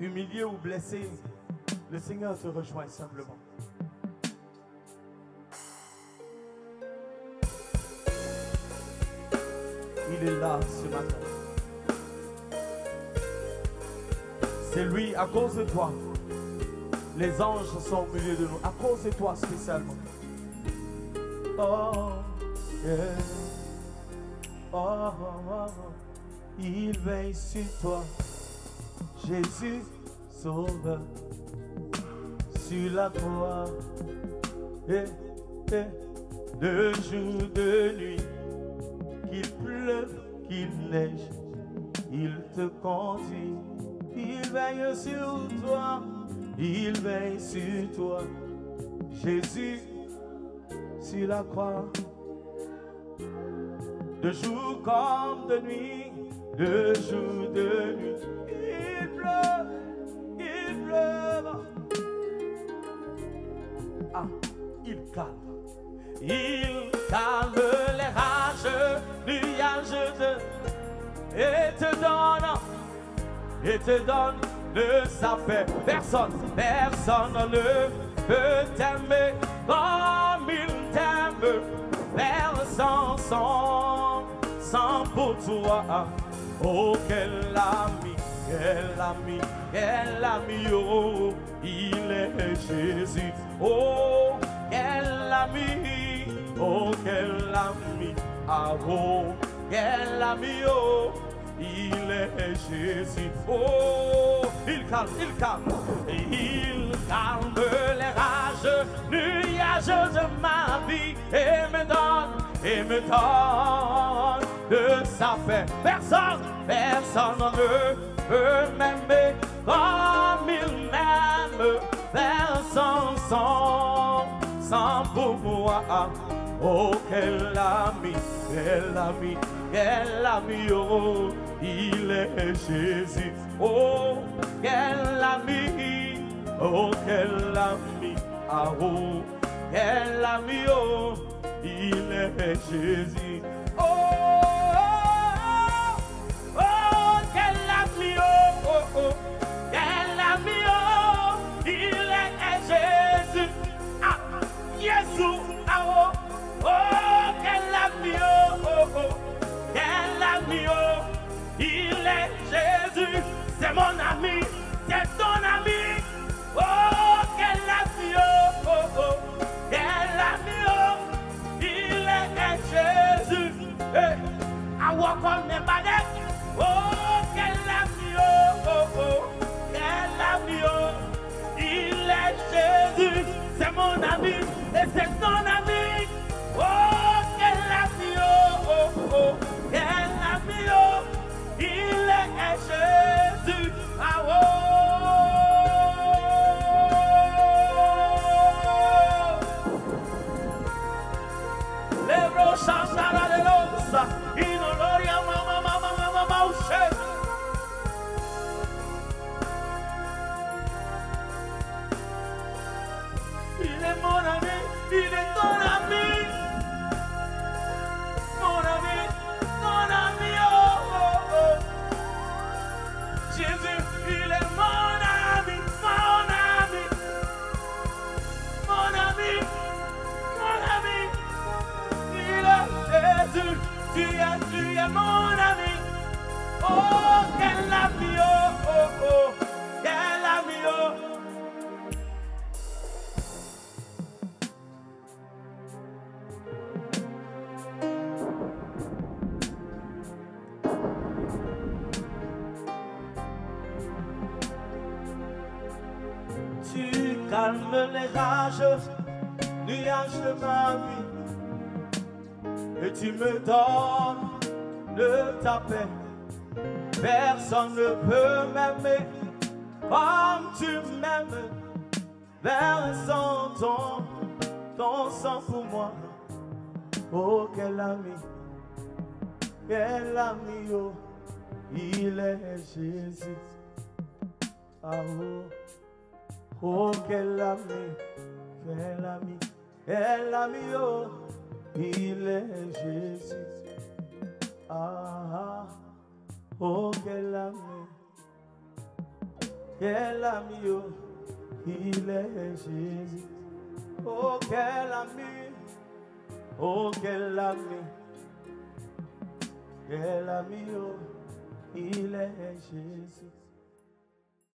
humilié ou blessé, le Seigneur te rejoint simplement. Il est là ce matin. C'est lui, à cause de toi. Les anges sont au milieu de nous, à cause de toi spécialement. Oh, yeah. oh, oh, oh. il veille sur toi. Jésus, sauveur, sur la croix. Et, et, de jour, de nuit, qu'il pleuve, qu'il neige, il te conduit. Il veille sur toi, il veille sur toi. Jésus, sur la croix. De jour comme de nuit, de jour, de nuit. Et te donne, et te donne de sa paix. Personne, personne ne peut t'aimer comme il t'aime. Personne sans, sans pour toi. Oh, quel ami, quel ami, quel ami, oh, il est Jésus. Oh, quel ami, oh, quel ami, ah, oh, quel ami, oh, il est Jésus. Oh, il calme, il calme, il calme les rages, nuages de ma vie et me donne, et me donne de sa paix. Personne, personne ne peut m'aimer comme il m'aime. Personne sans, sans pour moi. Oh, quel ami, quel ami, quel ami, oh, il est Jésus. Oh, quel ami, oh, quel ami, ah, oh, quel ami, oh, il est Jésus. Calmes les rages, nuages de ma vie, et tu me donnes de ta paix. Personne ne peut m'aimer comme tu m'aimes. Versant ton, ton sang pour moi. Oh, quel ami, quel ami, oh, il est Jésus. Ah, oh. Oh, quel ami, quel ami, quel ami, oh, il est Jésus. Ah, oh, quel ami, quel ami, oh, il est Jésus. Oh, quel ami, oh, quel ami, quel ami, oh, il est Jésus.